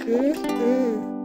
Mm-hmm.